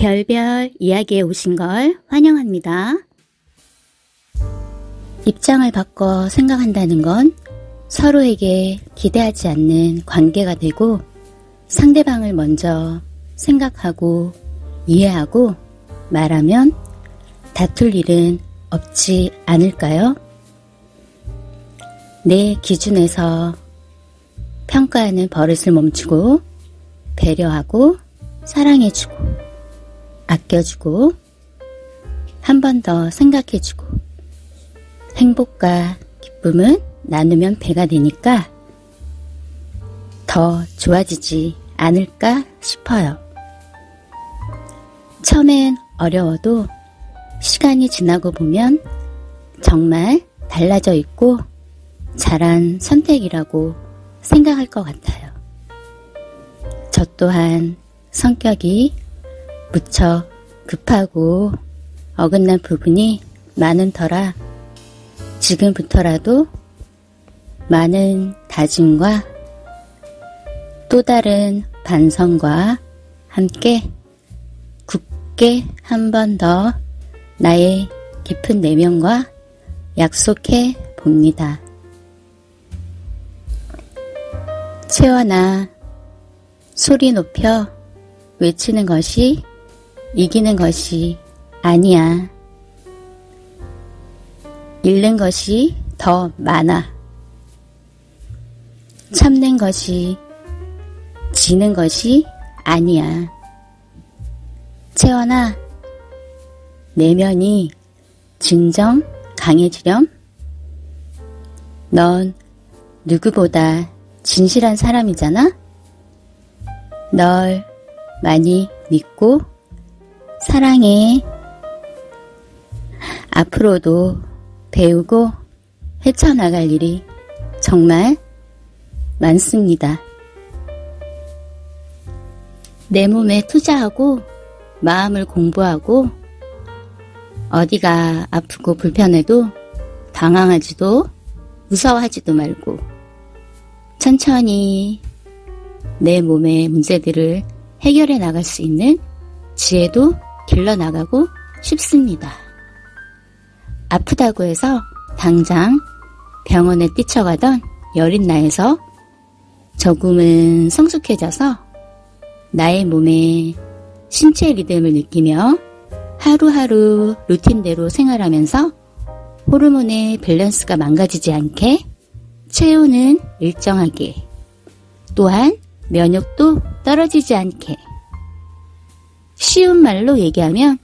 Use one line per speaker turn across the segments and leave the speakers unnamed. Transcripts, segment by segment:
별별 이야기에 오신 걸 환영합니다. 입장을 바꿔 생각한다는 건 서로에게 기대하지 않는 관계가 되고 상대방을 먼저 생각하고 이해하고 말하면 다툴 일은 없지 않을까요? 내 기준에서 평가하는 버릇을 멈추고 배려하고 사랑해주고 아껴주고 한 번 더 생각해주고 행복과 기쁨은 나누면 배가 되니까 더 좋아지지 않을까 싶어요. 처음엔 어려워도 시간이 지나고 보면 정말 달라져 있고 잘한 선택이라고 생각할 것 같아요. 저 또한 성격이 무척 급하고 어긋난 부분이 많은 터라 지금부터라도 많은 다짐과 또 다른 반성과 함께 굳게 한 번 더 나의 깊은 내면과 약속해 봅니다. 채워나 소리 높여 외치는 것이 이기는 것이 아니야. 잃는 것이 더 많아. 참는 것이 지는 것이 아니야. 채원아, 내면이 진정 강해지렴? 넌 누구보다 진실한 사람이잖아? 널 많이 믿고 사랑해. 앞으로도 배우고 헤쳐나갈 일이 정말 많습니다. 내 몸에 투자하고 마음을 공부하고 어디가 아프고 불편해도 당황하지도 무서워하지도 말고 천천히 내 몸의 문제들을 해결해 나갈 수 있는 지혜도 길러 나가고 싶습니다. 아프다고 해서 당장 병원에 뛰쳐가던 여린 나에서 조금은 성숙해져서 나의 몸에 신체 리듬을 느끼며 하루하루 루틴대로 생활하면서 호르몬의 밸런스가 망가지지 않게 체온은 일정하게 또한 면역도 떨어지지 않게 쉬운 말로 얘기하면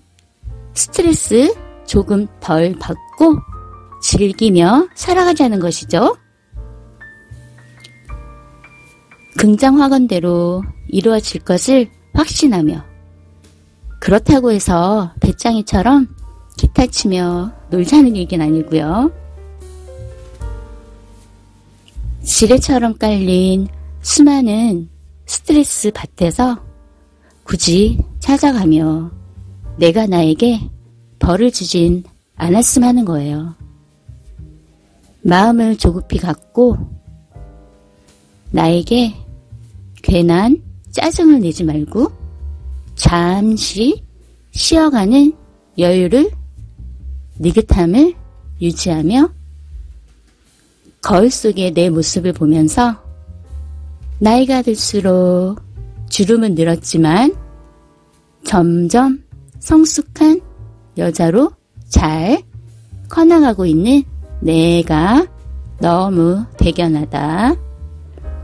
스트레스 조금 덜 받고 즐기며 살아가자는 것이죠. 긍정학원대로 이루어질 것을 확신하며 그렇다고 해서 배짱이처럼 기타 치며 놀자는 얘기는 아니고요. 지뢰처럼 깔린 수많은 스트레스 밭에서 굳이 찾아가며 내가 나에게 벌을 주진 않았음 하는 거예요. 마음을 조급히 갖고 나에게 괜한 짜증을 내지 말고 잠시 쉬어가는 여유를 느긋함을 유지하며 거울 속의 내 모습을 보면서 나이가 들수록 주름은 늘었지만 점점 성숙한 여자로 잘 커나가고 있는 내가 너무 대견하다.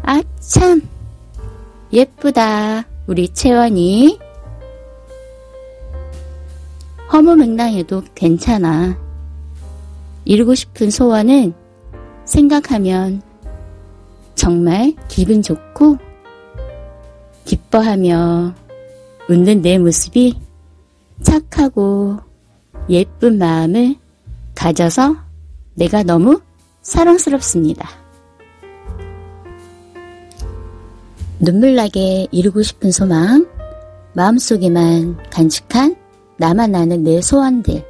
아, 참. 예쁘다. 우리 채원이. 허무 맹랑해도 괜찮아. 이루고 싶은 소원은 생각하면 정말 기분 좋고 기뻐하며 웃는 내 모습이 착하고 예쁜 마음을 가져서 내가 너무 사랑스럽습니다. 눈물나게 이루고 싶은 소망, 마음속에만 간직한 나만 아는 내 소원들.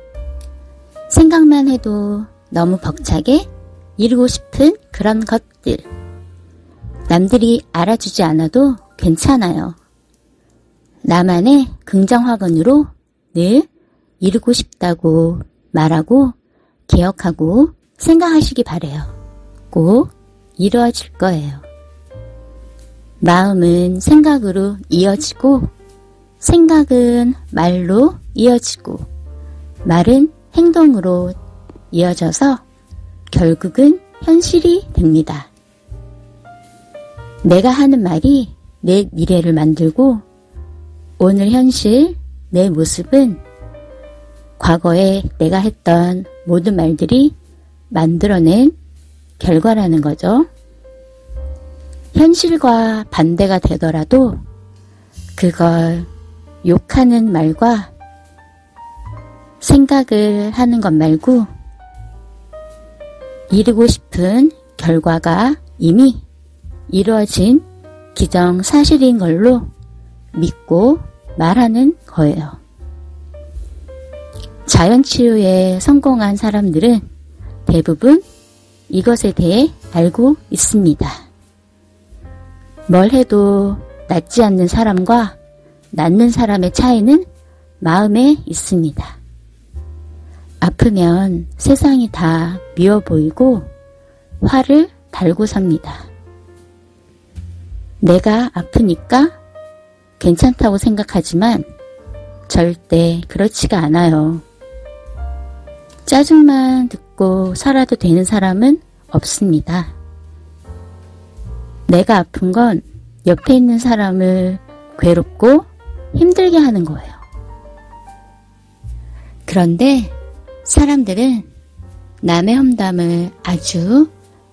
생각만 해도 너무 벅차게 이루고 싶은 그런 것들. 남들이 알아주지 않아도 괜찮아요. 나만의 긍정학원으로 늘 이루고 싶다고 말하고 기억하고 생각하시기 바래요. 꼭 이루어질 거예요. 마음은 생각으로 이어지고 생각은 말로 이어지고 말은 행동으로 이어져서 결국은 현실이 됩니다. 내가 하는 말이 내 미래를 만들고 오늘 현실 내 모습은 과거에 내가 했던 모든 말들이 만들어낸 결과라는 거죠. 현실과 반대가 되더라도 그걸 욕하는 말과 생각을 하는 것 말고 이루고 싶은 결과가 이미 이루어진 기정사실인 걸로 믿고 말하는 거예요. 자연치유에 성공한 사람들은 대부분 이것에 대해 알고 있습니다. 뭘 해도 낫지 않는 사람과 낫는 사람의 차이는 마음에 있습니다. 아프면 세상이 다 미워 보이고 화를 달고 삽니다. 내가 아프니까 괜찮다고 생각하지만 절대 그렇지가 않아요. 짜증만 듣고 살아도 되는 사람은 없습니다. 내가 아픈 건 옆에 있는 사람을 괴롭고 힘들게 하는 거예요. 그런데 사람들은 남의 험담을 아주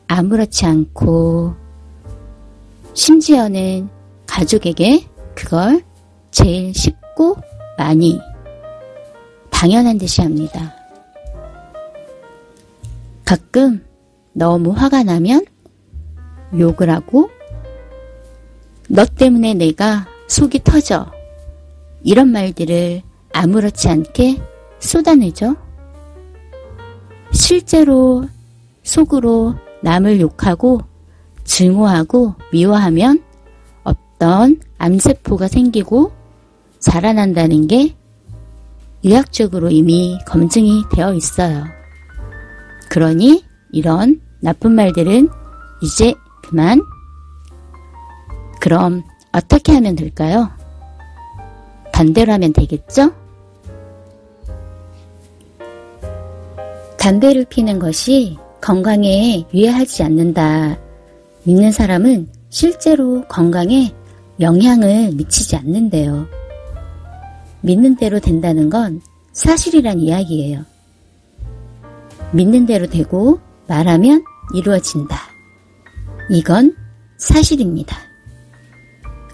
아무렇지 않고 심지어는 가족에게 그걸 제일 쉽고 많이 당연한 듯이 합니다. 가끔 너무 화가 나면 욕을 하고 너 때문에 내가 속이 터져 이런 말들을 아무렇지 않게 쏟아내죠. 실제로 속으로 남을 욕하고 증오하고 미워하면 어떤 암세포가 생기고 자라난다는 게 의학적으로 이미 검증이 되어 있어요. 그러니 이런 나쁜 말들은 이제 그만. 그럼 어떻게 하면 될까요? 반대로 하면 되겠죠? 담배를 피는 것이 건강에 유해하지 않는다. 믿는 사람은 실제로 건강에 영향을 미치지 않는데요. 믿는 대로 된다는 건 사실이란 이야기예요. 믿는 대로 되고 말하면 이루어진다. 이건 사실입니다.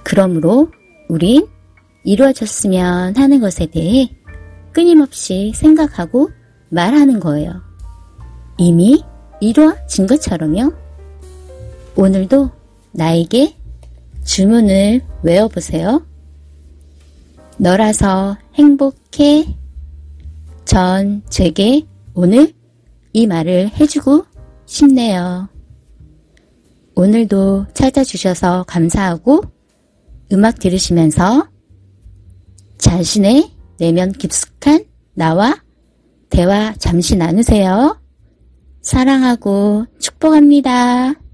그러므로 우린 이루어졌으면 하는 것에 대해 끊임없이 생각하고 말하는 거예요. 이미 이루어진 것처럼요. 오늘도 나에게 주문을 외워보세요. 너라서 행복해. 전 제게 오늘 이 말을 해주고 싶네요. 오늘도 찾아주셔서 감사하고 음악 들으시면서 자신의 내면 깊숙한 나와 대화 잠시 나누세요. 사랑하고 축복합니다.